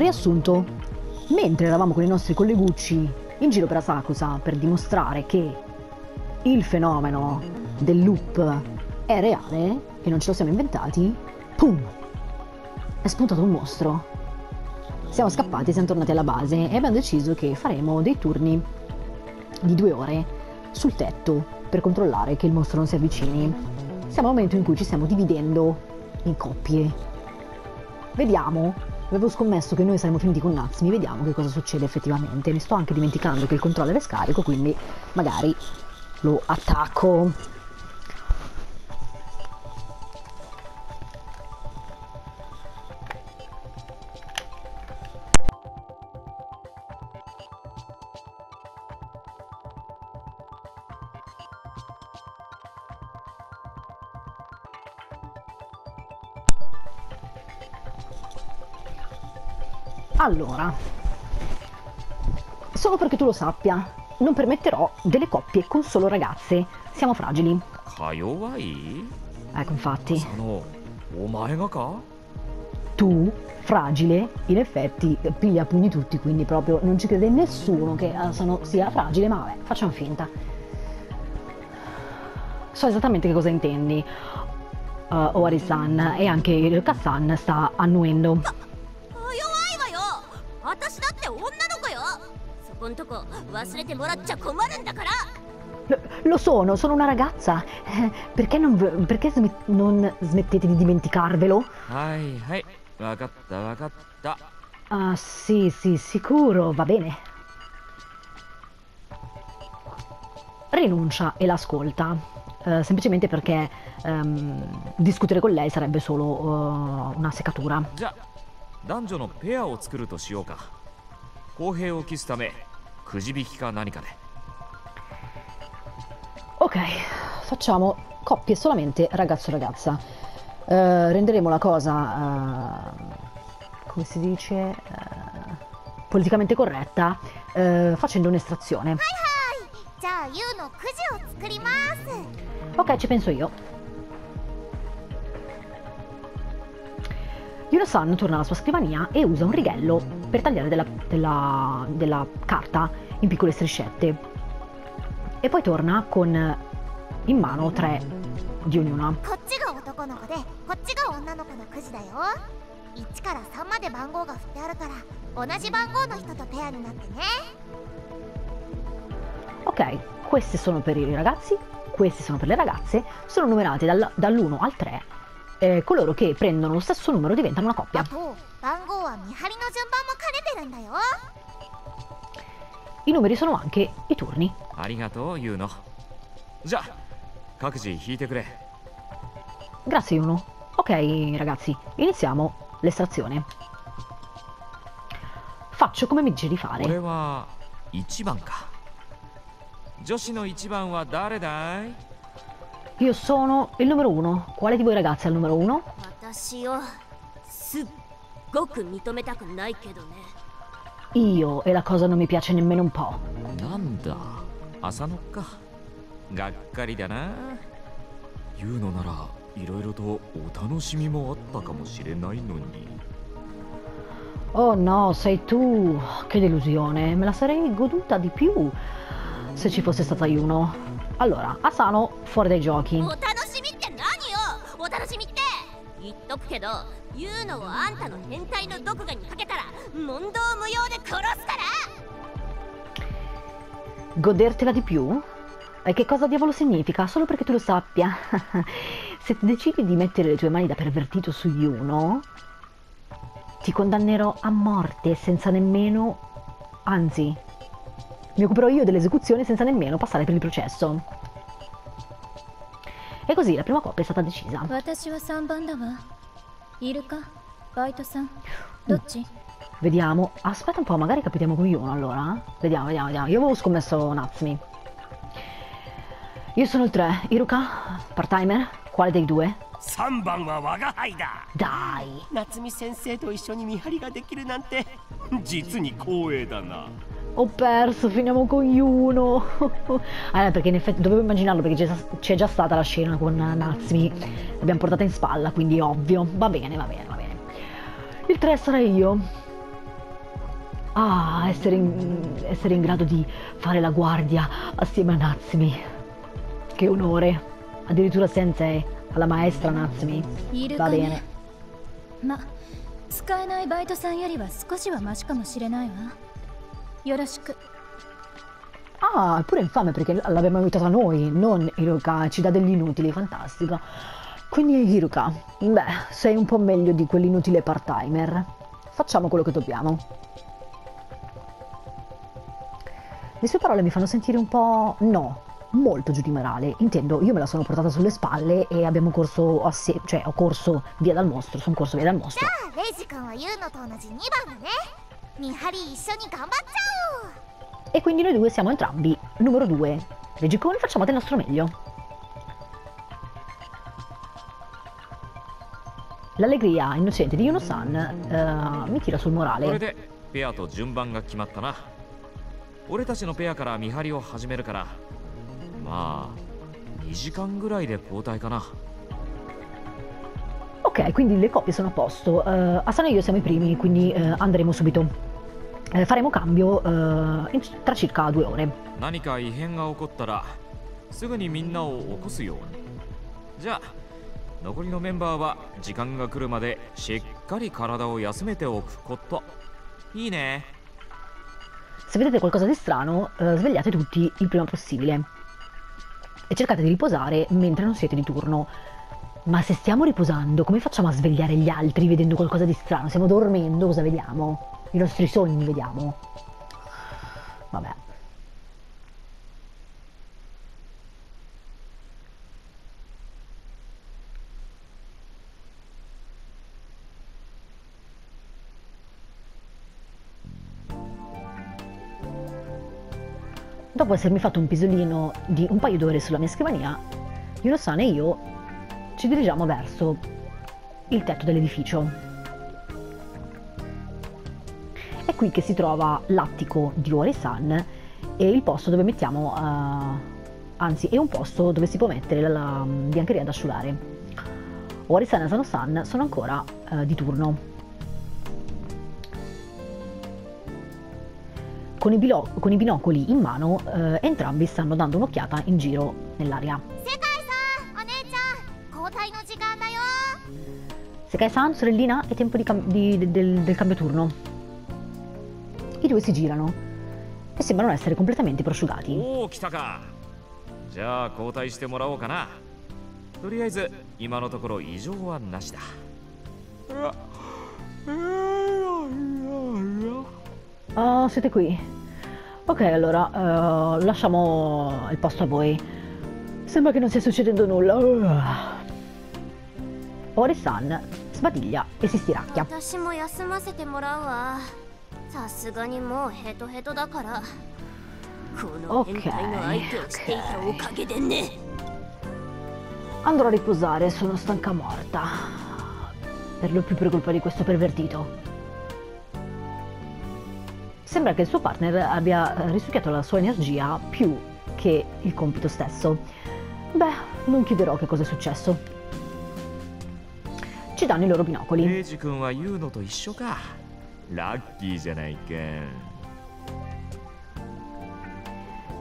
riassunto, mentre eravamo con i nostri collegucci in giro per Asakusa per dimostrare che il fenomeno del loop è reale e non ce lo siamo inventati, pum! È spuntato un mostro. Siamo scappati, siamo tornati alla base e abbiamo deciso che faremo dei turni di due ore sul tetto per controllare che il mostro non si avvicini. Siamo al momento in cui ci stiamo dividendo in coppie. Vediamo. Avevo scommesso che noi saremmo finiti con Natsumi, vediamo che cosa succede effettivamente. Mi sto anche dimenticando che il controller è scarico, quindi magari lo attacco. Allora, solo perché tu lo sappia, non permetterò delle coppie con solo ragazze. Siamo fragili. Ecco, infatti. Tu, fragile, in effetti piglia pugni tutti, quindi proprio non ci crede nessuno che eh, Asano sia fragile, ma vabbè, facciamo finta. So esattamente che cosa intendi. Eh, uh, Owari-san e anche Ryoka-san sta annuendo. 忘れてもらっちゃ困るんだから Lo, lo sono, sono una ragazza. Eh, perché non, v- perché sm- non smettete di dimenticarvelo? はいはいわかったわかった Ah, sì, sì, sicuro, va bene. Rinuncia e l'ascolta, eh, semplicemente perché ehm, discutere con lei sarebbe solo eh, una seccatura. じゃ男女のペアを作るとしようか公平を期すため くじ引きか何かで Ok, facciamo coppie solamente ragazzo-ragazza. Eh, renderemo la cosa, eh, come si dice, eh, politicamente corretta, eh, facendo un'estrazione. じゃあ YOU のくじを作ります Ok, ci penso io. Yuno-san torna alla sua scrivania e usa un righello per tagliare della, della, della carta in piccole striscette. E poi torna con in mano tre di ognuna. Ok, queste sono per i ragazzi, queste sono per le ragazze, sono numerati dall'1 al 3 Eh, coloro che prendono lo stesso numero diventano una あ coppia. と番号は見張りの順番も兼ねてるんだよ I numeri sono anche i turni. ありがとうユウノじゃ各自引いてくれ Grazie Yuno. Ok ragazzi, iniziamo l'estrazione. Faccio come mi dice di 俺 fare. は1番か女子の1番は誰だい io sono il numero uno. Quale di voi ragazzi è il numero uno? Io e la cosa non mi piace nemmeno un po'. Oh no, sei tu. Che delusione. Me la sarei goduta di più se ci fosse stato Yuno. Allora, Asano fuori dai giochi. Godertela di più? E che cosa diavolo significa? Solo perché tu lo sappia. se decidi di mettere le tue mani da pervertito su Yuno, ti condannerò a morte senza nemmeno... Anzi, mi occuperò io dell'esecuzione senza nemmeno passare per il processo. E così la prima coppia è stata decisa. 私は3番だわいるかバイトさんどっち Vediamo. Aspetta un po', magari capitiamo con Yuno allora. Vediamo, vediamo, vediamo. Io avevo scommesso Natsumi. Io sono il 3. Iruka? Part-timer? Quale dei due? 3番は我が輩だ Dai! 夏美先生と一緒に見張りができるなんて実に光栄だな Ho perso, finiamo con Yuno. allora, perché in effetti dovevo immaginarlo perché c'è, c'è già stata la scena con Natsumi. L'abbiamo portata in spalla, quindi ovvio. Va bene, va bene, va bene. Il 3 sarà io. Ah, essere in, essere in grado di fare la guardia assieme a Natsumi. Che onore. Addirittura sensei, alla maestra Natsumi. いる Va か bene. ねま使えないバイトさんよりは少しはマシかもしれないわ よろしく Ah, è pure infame perché l'abbiamo aiutata noi, non Hiroka, ci dà degli inutili, fantastica. Quindi Hiroka, beh, sei un po' meglio di quell'inutile part-timer. Facciamo quello che dobbiamo. Le sue parole mi fanno sentire un po'... no, molto giù di morale. Intendo, io me la sono portata sulle spalle e abbiamo corso assieme, cioè ho corso via dal mostro, sono corso via dal mostro. レイジ君はユウノと同じ2番だね見張り一緒に頑張っちゃおう E quindi noi due siamo entrambi numero 2. Regicone, facciamo del nostro meglio. L'allegria innocente di Yuno-san eh, mi tira sul これ morale. でペアと順番が決まったな俺たちのペアから見張りを始めるからまあ2時間ぐらいで交代かな Ok, quindi le coppie sono a posto. Eh, Asano e io siamo i primi, quindi eh, andremo subito. eh, faremo cambio eh, in, tra circa due ore. Se vedete qualcosa di strano, eh, svegliate tutti il prima possibile e cercate di riposare mentre non siete di turno. Ma se stiamo riposando, come facciamo a svegliare gli altri vedendo qualcosa di strano? Stiamo dormendo, cosa vediamo? I nostri sogni vediamo. Vabbè. Dopo essermi fatto un pisolino di un paio d'ore sulla mia scrivania, Yuno-san e io ci dirigiamo verso il tetto dell'edificio qui che si trova l'attico di Ore-san e il posto dove mettiamo, uh, anzi è un posto dove si può mettere la, la mm, biancheria da asciugare. Ore-san e Asano-san sono ancora uh, di turno. Con i, con i, binocoli in mano eh, entrambi stanno dando un'occhiata in giro nell'aria. Sekai-san, sorellina, è tempo di cam di, del, del cambio turno I due si girano e sembrano essere completamente prosciugati. おお来たかじゃあ交代してもらおうかなとりあえず今のところ異常はなしだ Ah, siete qui. Ok, allora, eh, lasciamo il posto a voi. Sembra che non stia succedendo nulla. Ori-san sbadiglia e si stiracchia. さすがにもうヘトヘトだからこの変態の相手をしていたおかげでね Andrò a riposare, sono stanca morta. Per lo più per colpa di questo pervertito. Sembra che il suo partner abbia eh, risucchiato la sua energia più che il compito stesso. Beh, non chiederò che cosa è successo. Ci danno i loro binocoli. ラッキーじゃないか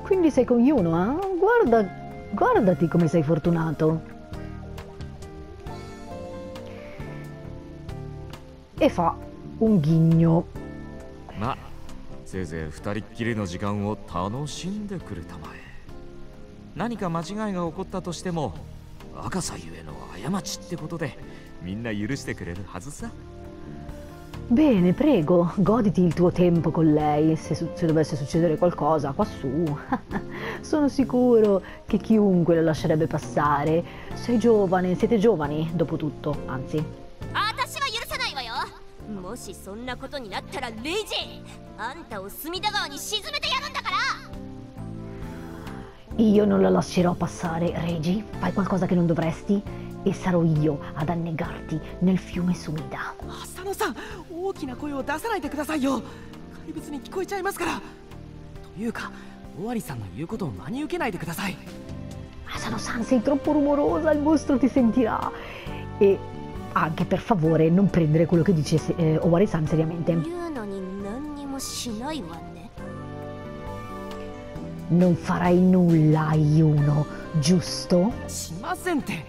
Quindi sei con Yuno, eh? Guarda, guardati come sei fortunato. E fa un ghigno. まあせいぜい二人っきりの時間を楽しんでくれたまえ何か間違いが起こったとしても若さゆえの過ちってことでみんな許してくれるはずさ Bene, prego, goditi il tuo tempo con lei se, su- se dovesse succedere qualcosa quassù. Sono sicuro che chiunque la lascerebbe passare. Sei giovane, siete giovani, dopo tutto, anzi. 私は許さないわよもしそんなことになったらレイジあんたを隅田川に沈めてやるんだから Io non la lascerò passare, Reggie. Fai qualcosa che non dovresti e sarò io ad annegarti nel fiume Sumida. 浅野さん大きな声を出さないでくださいよ怪物に聞こえちゃいますからというか尾張さんの言うことを真に受けないでください Asano-san, sei troppo rumorosa, il mostro ti sentirà. E anche per favore non prendere quello che dice eh, Owari-san seriamente. 言うのに何にも もしないわね Non farai nulla, Yuno, giusto? しませんって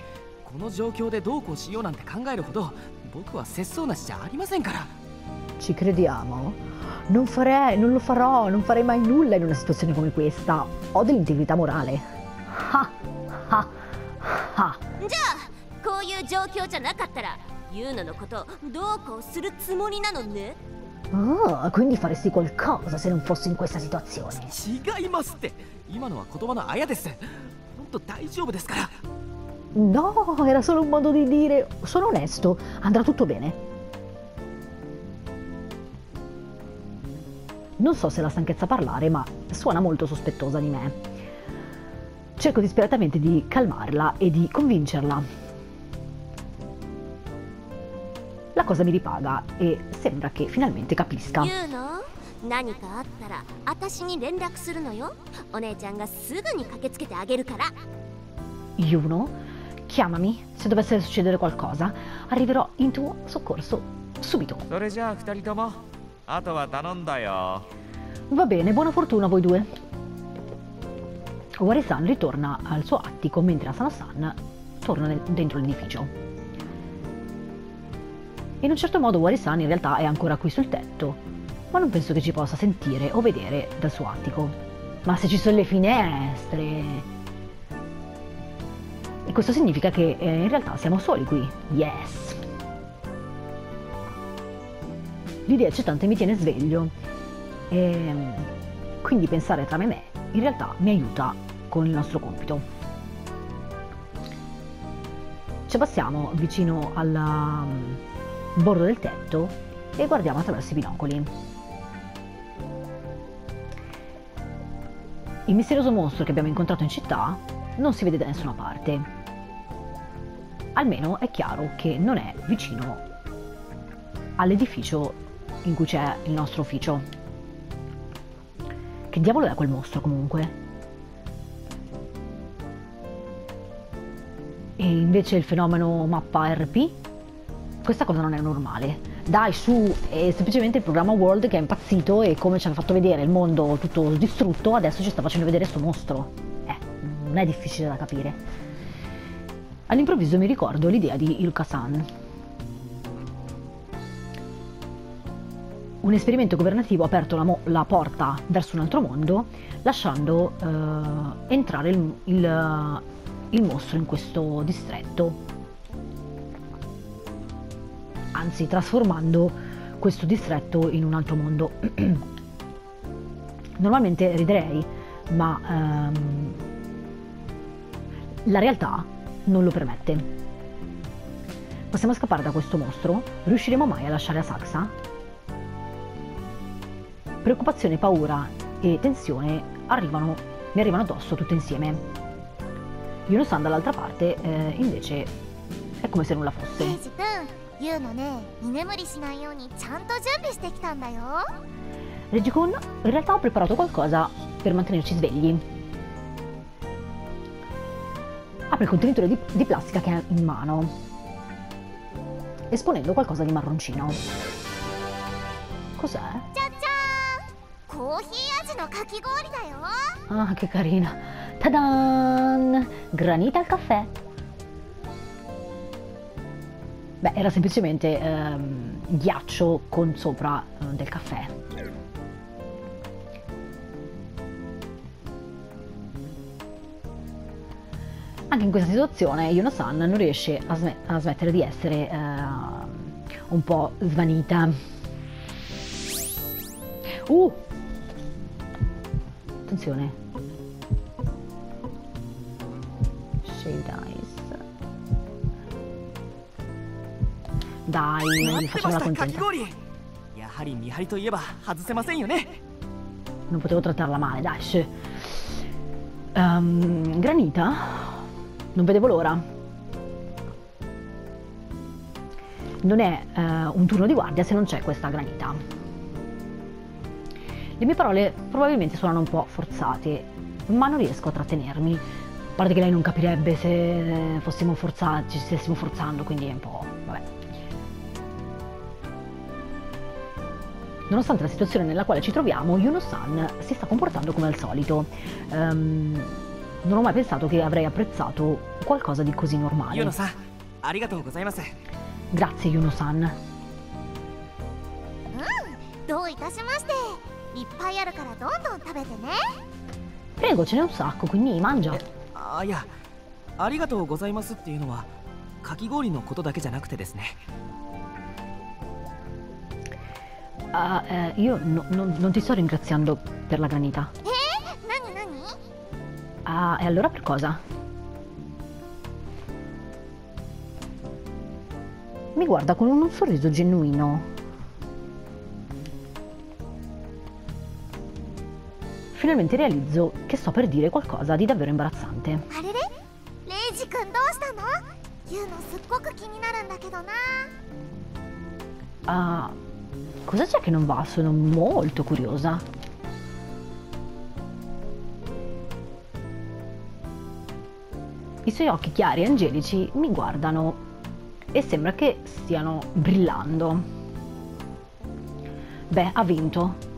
この状況でどうこうしようなんて考えるほど僕は節操なしじゃありませんから Ci crediamo? Non farei, non lo farò, non farei mai nulla in una situazione come questa. Ho dell'integrità morale. Ha, ha, ha. じゃあこういう状況じゃなかったらユーノのことどうこうするつもりなのね Ah, quindi faresti qualcosa se non fossi in questa situazione. 違いますって今のは言葉 No, era solo un modo di dire, sono onesto, andrà tutto bene. Non so se la stanchezza parlare, ma suona molto sospettosa di me. Cerco disperatamente di calmarla e di convincerla. La cosa mi ripaga e sembra che finalmente capisca. Yuno? chiamami se dovesse succedere qualcosa. Arriverò in tuo soccorso subito. Va bene, buona fortuna a voi due. Owari-san ritorna al suo attico mentre Asana-san torna nel, dentro l'edificio. In un certo modo Warisan in realtà è ancora qui sul tetto, ma non penso che ci possa sentire o vedere dal suo attico. Ma se ci sono le finestre... Questo significa che eh, in realtà siamo soli qui. Yes! L'idea eccitante mi tiene sveglio e quindi pensare tra me e me in realtà mi aiuta con il nostro compito. Ci abbassiamo vicino al mm, bordo del tetto e guardiamo attraverso i binocoli. Il misterioso mostro che abbiamo incontrato in città non si vede da nessuna parte. Almeno è chiaro che non è vicino all'edificio in cui c'è il nostro ufficio. Che diavolo è quel mostro comunque? E invece il fenomeno mappa RP? Questa cosa non è normale. Dai, su, è semplicemente il programma World che è impazzito e come ci hanno fatto vedere il mondo tutto distrutto, adesso ci sta facendo vedere questo mostro. Eh, non è difficile da capire. All'improvviso mi ricordo l'idea di Ilka-san. Un esperimento governativo ha aperto la, mo- la porta verso un altro mondo, lasciando eh, entrare il, il- il mostro in questo distretto. Anzi, trasformando questo distretto in un altro mondo. Normalmente riderei, ma ehm, la realtà non lo permette. Possiamo scappare da questo mostro? Riusciremo mai a lasciare Asaxa? Preoccupazione, paura e tensione arrivano, mi arrivano addosso tutte insieme. Yunusan dall'altra parte eh, invece è come se nulla fosse. Regicon, in realtà ho preparato qualcosa per mantenerci svegli apre il contenitore di, di plastica che ha in mano, esponendo qualcosa di marroncino. Cos'è? Ah, che carina! Tadan! Granita al caffè! Beh, era semplicemente ehm, ghiaccio con sopra eh, del caffè. Anche in questa situazione Yonasan non riesce a, sm- a, smettere di essere uh, un po' svanita. Uh! Attenzione. Shade Eyes. Dai, vi facciamo la contenta. Non potevo trattarla male, dai. Um, granita non vedevo l'ora. Non è eh, un turno di guardia se non c'è questa granita. Le mie parole probabilmente suonano un po' forzate, ma non riesco a trattenermi. A parte che lei non capirebbe se fossimo forzati, ci stessimo forzando, quindi è un po'. vabbè. nonostante la situazione nella quale ci troviamo, Yuno-san si sta comportando come al solito. Um, non ho mai pensato che avrei apprezzato qualcosa di così normale. Yuno-san, arigatou gozaimasu. Grazie Yuno-san. どういたしましていっぱいあるからどんどん食べてね Prego, ce n'è un sacco, quindi mangia. あいやありがとうございますっていうのはかき氷のことだけじゃなくてですね Ah, eh, io no- non- non ti sto ringraziando per la granita. Ah, e allora per cosa? Mi guarda con un sorriso genuino. Finalmente realizzo che sto per dire qualcosa di davvero imbarazzante. Ah, cosa c'è che non va? Sono molto curiosa. I suoi occhi chiari e angelici mi guardano e sembra che stiano brillando. Beh, ha vinto.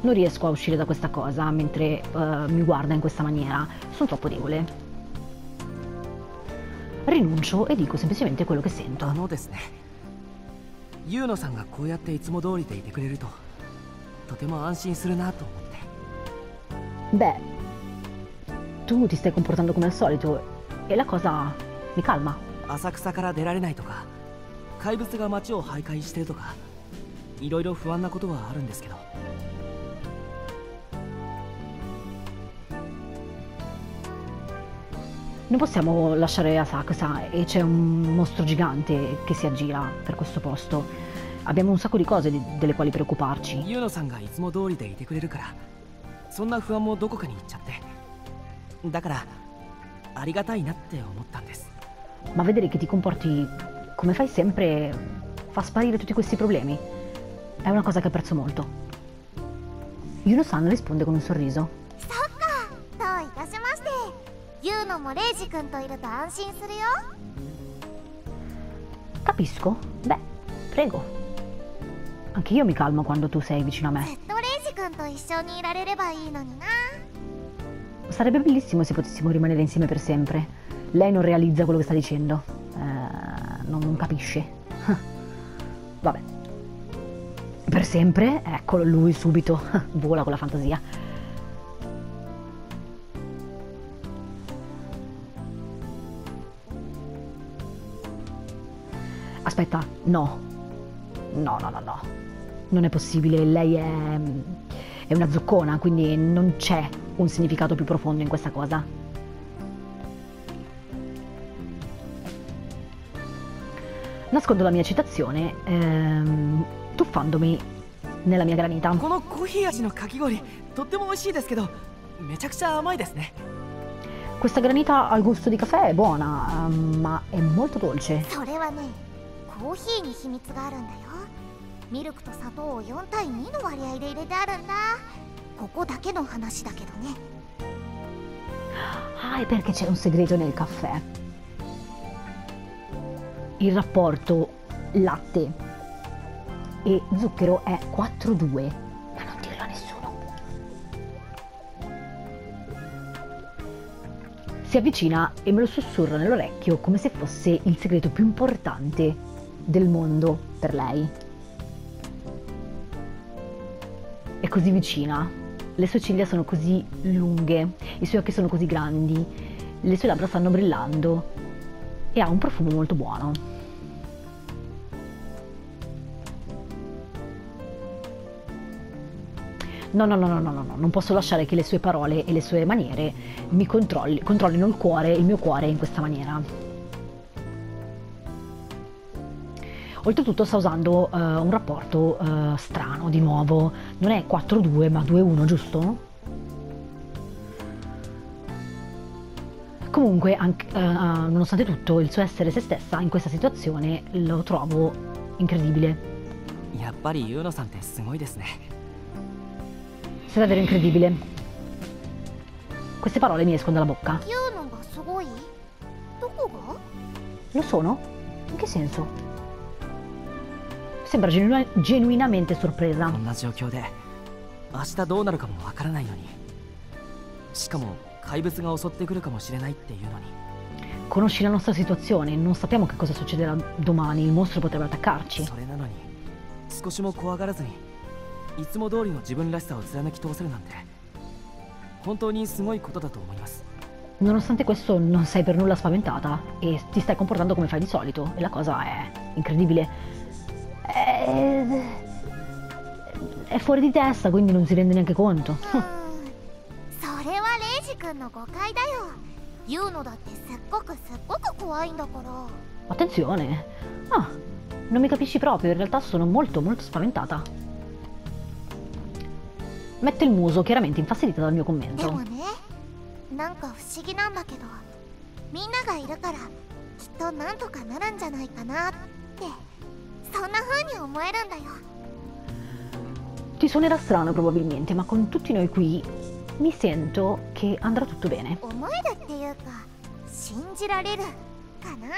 Non riesco a uscire da questa cosa mentre eh, mi guarda in questa maniera. Sono troppo debole. Rinuncio e dico semplicemente quello che sento. あのですねユーノさんがこうやっていつも通りでいてくれるととても安心するなと思って Beh, tu ti stai comportando come al solito e la cosa mi calma. 浅草から出られないとか怪物が街を徘徊してるとかいろいろ不安なことはあるんですけど Non possiamo lasciare Asakusa e c'è un mostro gigante che si aggira per questo posto. Abbiamo un sacco di cose di- delle quali preoccuparci. ユーノさんがいつも通りでいてくれるからそんな不安もどこかに行っちゃって だからありがたいなって思ったんです Ma vedere che ti comporti come fai sempre fa sparire tutti questi problemi. È una cosa che apprezzo molto. Yuno-san risponde con un sorriso. そっかどういたしましてユーノもレイジ君といると安心するよ Capisco? Beh, prego. Anche io mi calmo quando tu sei vicino a ず me. っとレイジ君と一緒にいられればいいのにな Sarebbe bellissimo se potessimo rimanere insieme per sempre. Lei non realizza quello che sta dicendo. Eh, non, non capisce. Vabbè. Per sempre? Eccolo lui subito. Vola con la fantasia. Aspetta, no. No, no, no, no. Non è possibile, lei è, è una zoccona, quindi non c'è un significato più profondo in questa cosa. Nascondo la mia citazione ehm, tuffandomi nella mia granita. このコーヒー味のかき氷とっても美味しいですけどめちゃくちゃ甘いですね Questa granita al gusto di caffè è buona, ehm, ma è molto dolce. それはねコーヒーに秘密があるんだよミルクと砂糖を4対2の割合で入れてあるんだここだけの話だけどね Ah, è perché c'è un segreto nel caffè. Il rapporto latte e zucchero è 4-2. Ma non dirlo a nessuno. Si avvicina e me lo sussurra nell'orecchio come se fosse il segreto più importante del mondo per lei. È così vicina, le sue ciglia sono così lunghe, i suoi occhi sono così grandi, le sue labbra stanno brillando e ha un profumo molto buono. No, no, no, no, no, no, no, non posso lasciare che le sue parole e le sue maniere mi controlli, controllino il cuore, il mio cuore in questa maniera. Oltretutto sta usando eh, un rapporto eh, strano di nuovo, non è 4-2 ma 2-1 giusto? Comunque, anche, eh, eh, nonostante tutto, il suo essere se stessa in questa situazione lo trovo incredibile. Sei davvero incredibile. Queste parole mi escono dalla bocca. Lo sono? In che senso? Sembra genu- genuinamente sorpresa. こんな状況で明日どうなるかもわからないのにしかも怪物が襲ってくるかもしれないっていうのに Conosci la nostra situazione, non sappiamo che cosa succederà domani, il mostro potrebbe attaccarci. それなのに少しも怖がらずにいつも通りの自分らしさを貫き通せるなんて本当にすごいことだと思います Nonostante questo non sei per nulla spaventata e ti stai comportando come fai di solito e la cosa è incredibile. È, è fuori di testa, quindi non si rende neanche conto. うーんそれはレイジ君の誤解だよ言うのだってすっごくすっごく怖いんだから Attenzione. Ah, non mi capisci proprio, in realtà sono molto molto spaventata. Mette il muso, chiaramente infastidita dal mio でも commento. ねなんか不思議なんだけどみんながいるからきっとなんとかなるんじゃないかなって そんな風に思えるんだよ Ti suonerà strano probabilmente, ma con tutti noi qui mi sento che andrà tutto bene. 思えるっていうか信じられるかな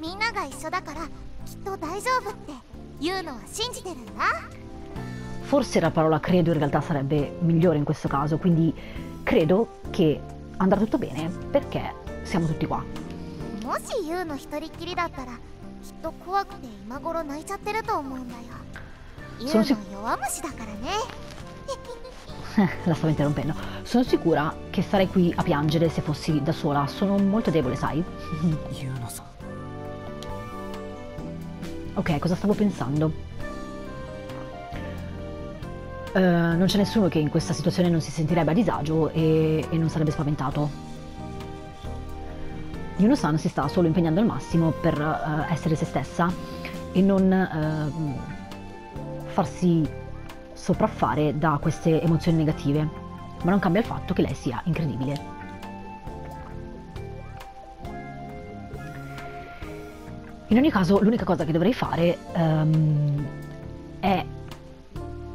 みんなが一緒だからきっと大丈夫って言うのは信じてるんだ Forse la parola credo in realtà sarebbe migliore in questo caso, quindi credo che andrà tutto bene perché siamo tutti qua. もしユウの一人っきりだったら きっと怖くて今頃泣いちゃってると思うんだよユウのそのし弱虫だからね La sto interrompendo. Sono sicura che sarei qui a piangere se fossi da sola. Sono molto debole, sai? ユウノさん Ok, cosa stavo pensando? Eh, non c'è nessuno che in questa situazione non si sentirebbe a disagio e, e non sarebbe spaventato. Juno San si sta solo impegnando al massimo per uh, essere se stessa e non uh, farsi sopraffare da queste emozioni negative, ma non cambia il fatto che lei sia incredibile. In ogni caso, l'unica cosa che dovrei fare um, è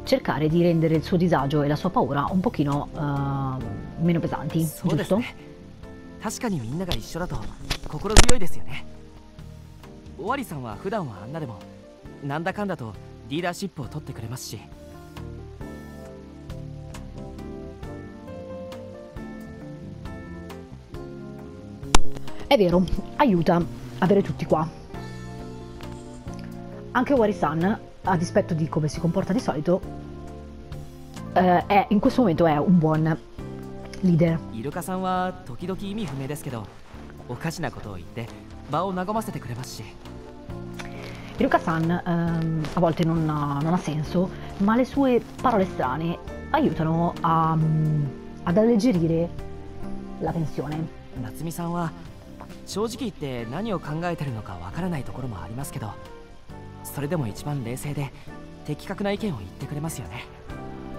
cercare di rendere il suo disagio e la sua paura un pochino uh, meno pesanti, giusto? ね確かにみんなが一緒だと心強いですよね尾張さんは普段はあんなでもなんだかんだとリーダーシップを取ってくれますし È vero, aiuta avere tutti qua. Anche Wari-san, a dispetto di come si comporta di solito, eh, è- in questo momento è un buon leader. イルカさんは時々意味不明ですけどおかしなことを言って場を和ませてくれますし Iruka-san ehm, a volte non ha, non ha senso, ma le sue parole strane aiutano a, mm, ad alleggerire la tensione. 夏美さんは正直言って何を考えてるのかわからないところもありますけどそれでも一番冷静で的確な意見を言ってくれますよね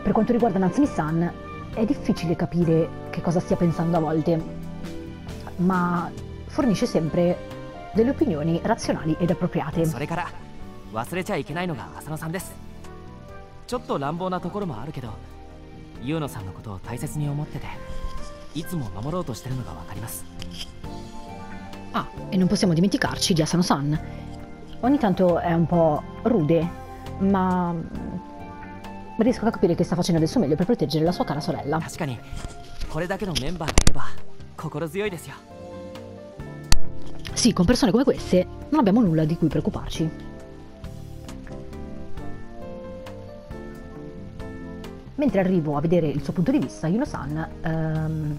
Per quanto riguarda Natsumi-san, è difficile capire che cosa stia pensando a volte, ma fornisce sempre delle opinioni razionali ed appropriate. それから忘れちゃいけないのが浅野さんですちょっと乱暴なところもあるけどユウノさんのことを大切に思ってていつも守ろうとしてるのがわかります Ah, e non possiamo dimenticarci di Asano-san. Ogni tanto è un po' rude, ma riesco a capire che sta facendo del suo meglio per proteggere la sua cara sorella. Sì, con persone come queste non abbiamo nulla di cui preoccuparci. Mentre arrivo a vedere il suo punto di vista, Yuno-san ehm,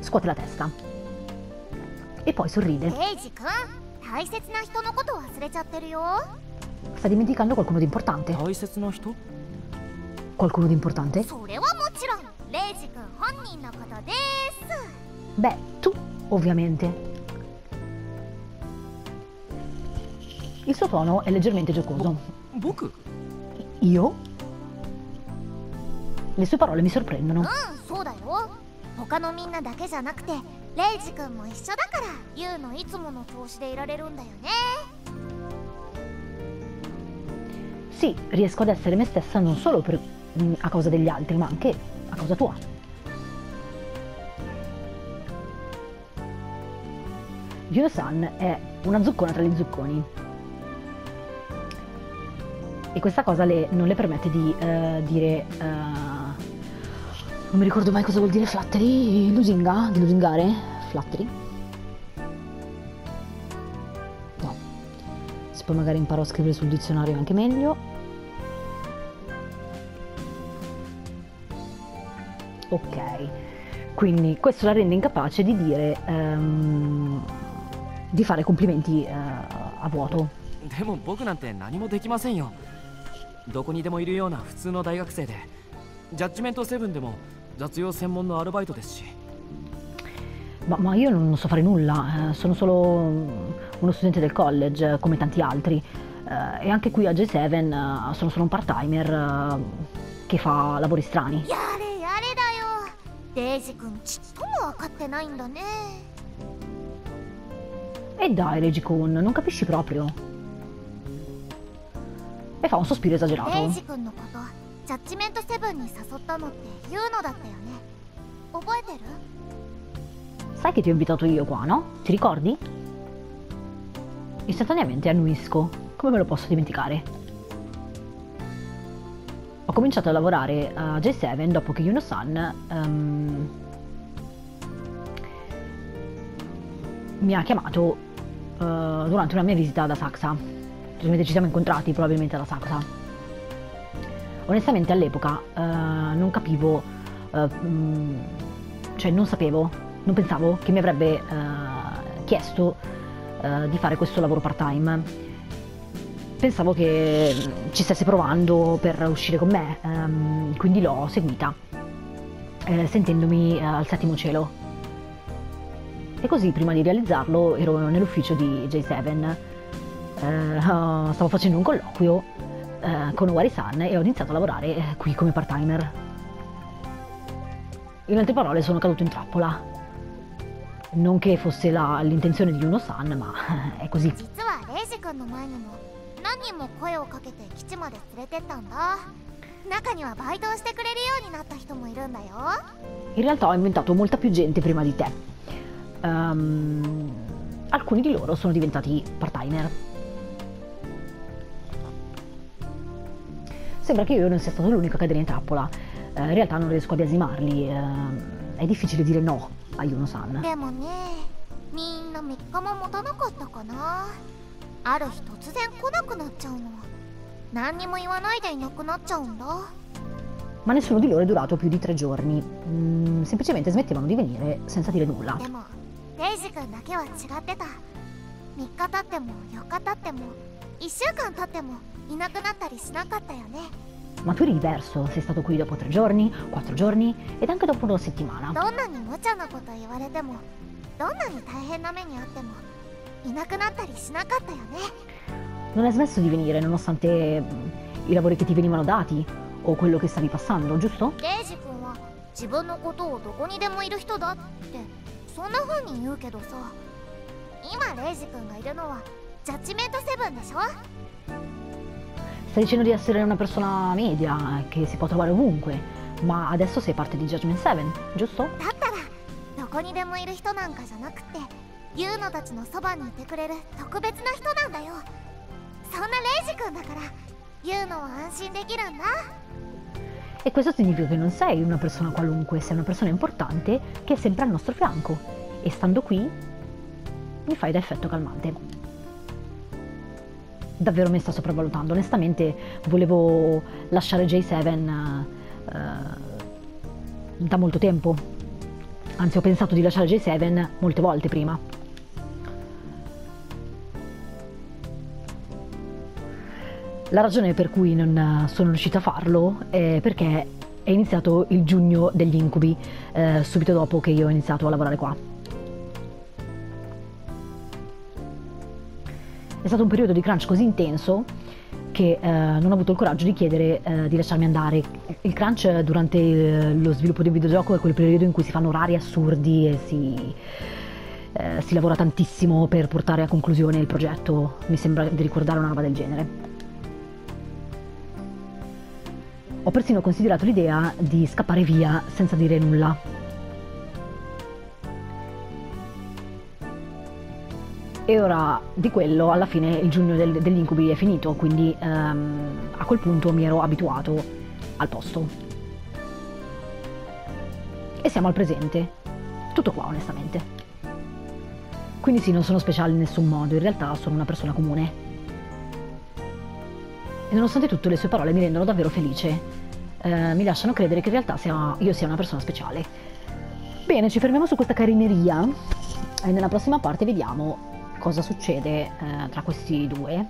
scuote la testa e poi sorride. Sta dimenticando qualcuno di importante. Qualcuno di importante? Beh, tu, ovviamente. Il suo tono è leggermente giocoso. Io? Le sue parole mi sorprendono. Sì, riesco ad essere me stessa non solo per a causa degli altri, ma anche a causa tua. Yuno-san è una zuccona tra gli zucconi. e questa cosa le, non le permette di uh, dire... Uh, non mi ricordo mai cosa vuol dire flattery, lusinga, di lusingare, flattery. No, se poi magari imparo a scrivere sul dizionario anche meglio. Ok, quindi questo la rende incapace di dire, um, di fare complimenti uh, a vuoto. でも僕なんて何もできませんよどこにでもいるような普通の大学生でジャッジメント7でも雑用専門のアルバイトですし Ma, ma, io non so fare nulla, eh, sono solo uno studente del college come tanti altri eh, e anche qui a J7 eh, sono solo un part-timer eh, che fa lavori strani. やれやれだよデイジ君ちっとも分かってないんだね E dai Regicon, non capisci proprio. E fa un sospiro デイ esagerato. ジ君のことジャッジメント7に誘ったのってユーノだったよね覚えてる Sai che ti ho invitato io qua, no? Ti ricordi? Istantaneamente annuisco. Come me lo posso dimenticare? Cominciato a lavorare a J7 dopo che Yuno-san ehm, mi ha chiamato eh, durante una mia visita ad Asakusa. Ovviamente ci siamo incontrati probabilmente ad Asakusa. Onestamente all'epoca eh, non capivo, eh, mm, cioè non sapevo, non pensavo che mi avrebbe chiesto di fare questo lavoro part-time. Pensavo che mm, ci stesse provando per uscire con me, ehm, quindi l'ho seguita, eh, sentendomi eh, al settimo cielo. E così prima di realizzarlo ero nell'ufficio di J7. Eh, stavo facendo un colloquio eh, con Owari-san e ho iniziato a lavorare eh, qui come part-timer. In altre parole sono caduto in trappola. Non che fosse la- l'intenzione di Yuno-san, ma eh, è così. 実はレイジ君の前にも何人も声をかけて基地まで連れてったんだ中にはバイトをしてくれるようになった人もいるんだよ In realtà ho inventato molta più gente prima di te. Ehm, alcuni di loro sono diventati part-timer. Sembra che io non sia stato l'unico a cadere in trappola. Eh, in realtà non riesco a biasimarli. ehm, è difficile dire no a Yuno-san. でもねみんな3日も持たなかったかな ある日突然来なくなっちゃうの何にも言わないでいなくなっちゃうんだ Ma nessuno di loro è durato più di tre giorni. Mm, semplicemente smettevano di venire senza dire nulla. でもレイジ君だけは違ってた3日経っても4日経っても1週間経ってもいなくなったりしなかったよね Ma tu eri diverso, sei stato qui dopo tre giorni, quattro giorni ed anche dopo una settimana. どんなに無茶なこと言われてもどんなに大変な目にあってもいなくなったりしなかったよね Non hai smesso di venire nonostante mm, i lavori che ti venivano dati o quello che stavi passando, giusto? レイジ君は自分のことをどこにでもいる人だってそんな風に言うけどさ今レイジ君がいるのはジャッジメントセブンでしょ Stai dicendo di essere una persona media che si può trovare ovunque, ma adesso sei parte di Judgment 7, giusto? だったらどこにでもいる人なんかじゃなくてユーノたちのそばにいてくれる特別な人なんだよそんなレイジ君だからユーノは安心できるんだ E questo significa che non sei una persona qualunque, sei una persona importante che è sempre al nostro fianco. E stando qui mi fai da effetto calmante. Davvero mi sta sopravvalutando. Onestamente volevo lasciare J7 eh, da molto tempo. Anzi, ho pensato di lasciare J7 molte volte prima. La ragione per cui non eh, sono riuscita a farlo è perché è iniziato il giugno degli incubi, eh, subito dopo che io ho iniziato a lavorare qua. È stato un periodo di crunch così intenso che eh, non ho avuto il coraggio di chiedere eh, di lasciarmi andare. Il crunch durante eh, lo sviluppo di un videogioco è quel periodo in cui si fanno orari assurdi e si, eh, si lavora tantissimo per portare a conclusione il progetto. Mi sembra di ricordare una roba del genere. Ho persino considerato l'idea di scappare via senza dire nulla. e ora di quello alla fine il giugno del, degli incubi è finito, quindi ehm, a quel punto mi ero abituato al posto. E siamo al presente. Tutto qua, onestamente. Quindi sì, non sono speciale in nessun modo, in realtà sono una persona comune. E nonostante tutto le sue parole mi rendono davvero felice. Eh, mi lasciano credere che in realtà sia, io sia una persona speciale. Bene, ci fermiamo su questa carineria e nella prossima parte vediamo cosa succede eh, tra questi due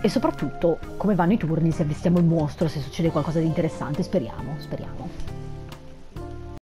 e soprattutto come vanno i turni, se avvistiamo il mostro, se succede qualcosa di interessante, speriamo, speriamo.